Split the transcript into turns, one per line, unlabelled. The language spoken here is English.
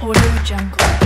Audio Jungle.